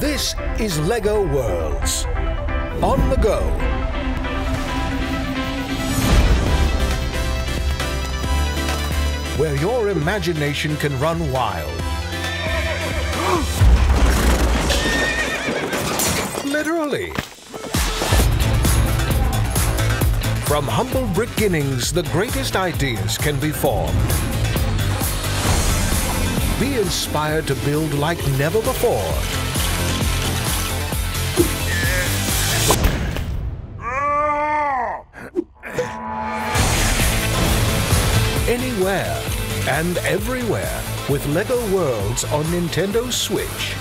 This is LEGO Worlds. On the go. Where your imagination can run wild. Literally. From humble beginnings, the greatest ideas can be formed. Be inspired to build like never before. Anywhere and everywhere with LEGO Worlds on Nintendo Switch.